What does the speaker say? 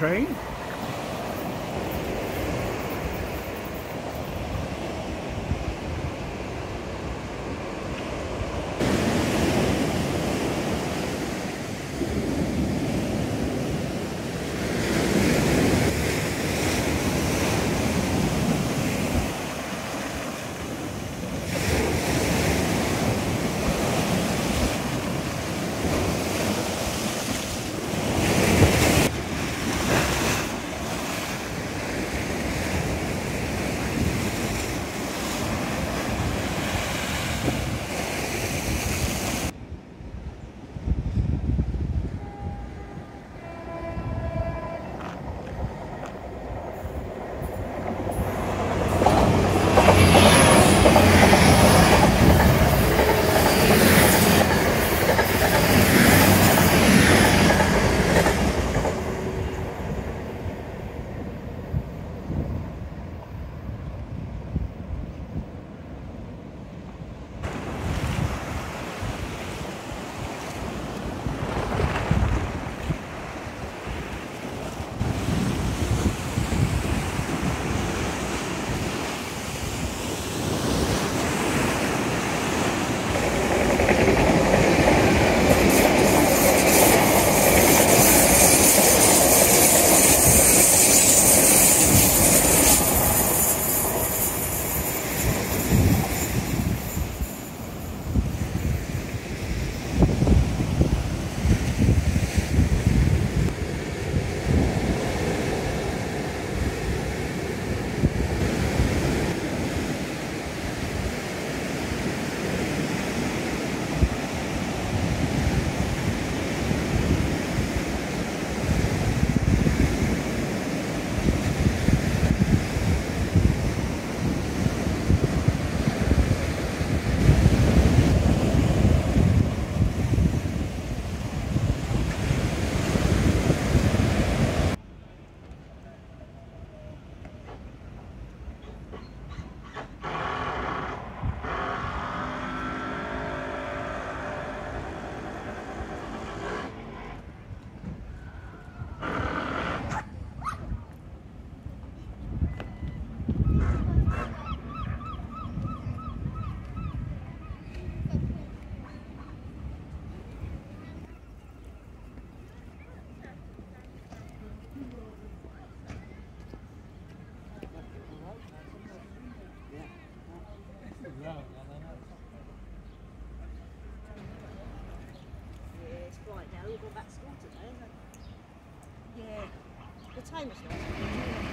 train? school today, isn't it? Yeah. The time is not.